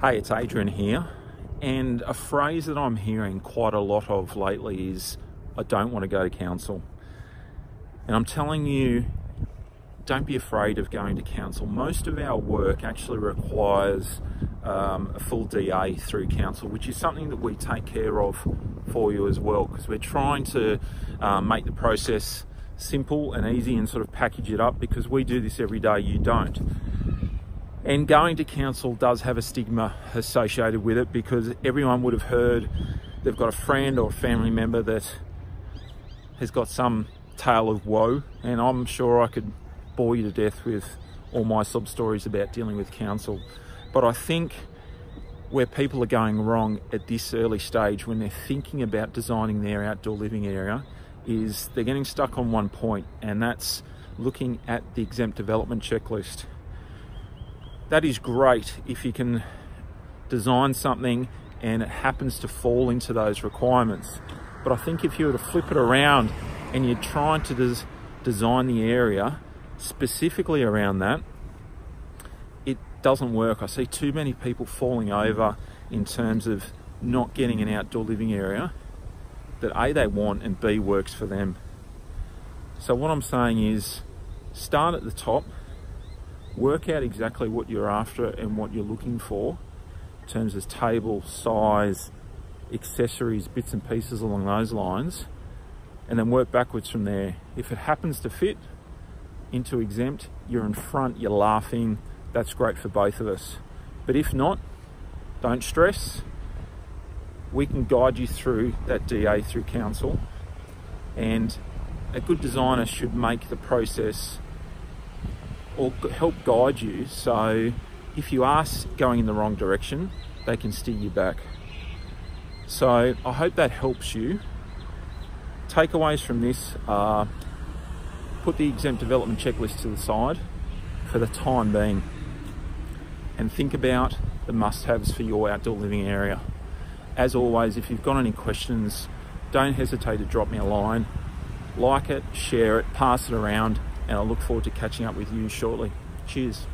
Hey, it's Adrian here. And a phrase that I'm hearing quite a lot of lately is I don't want to go to council. And I'm telling you, don't be afraid of going to council. Most of our work actually requires um, a full DA through council, which is something that we take care of for you as well, because we're trying to um, make the process simple and easy and sort of package it up because we do this every day, you don't. And going to council does have a stigma associated with it because everyone would have heard they've got a friend or a family member that has got some tale of woe. And I'm sure I could bore you to death with all my sob stories about dealing with council. But I think where people are going wrong at this early stage when they're thinking about designing their outdoor living area is they're getting stuck on one point and that's looking at the exempt development checklist that is great if you can design something and it happens to fall into those requirements. But I think if you were to flip it around and you're trying to des design the area specifically around that, it doesn't work. I see too many people falling over in terms of not getting an outdoor living area that A, they want and B, works for them. So what I'm saying is start at the top, work out exactly what you're after and what you're looking for in terms of table, size, accessories, bits and pieces along those lines, and then work backwards from there. If it happens to fit into exempt, you're in front, you're laughing, that's great for both of us. But if not, don't stress. We can guide you through that DA through council and a good designer should make the process or help guide you so if you are going in the wrong direction, they can steer you back. So I hope that helps you. Takeaways from this are put the exempt development checklist to the side for the time being and think about the must-haves for your outdoor living area. As always, if you've got any questions, don't hesitate to drop me a line. Like it, share it, pass it around, and I look forward to catching up with you shortly. Cheers.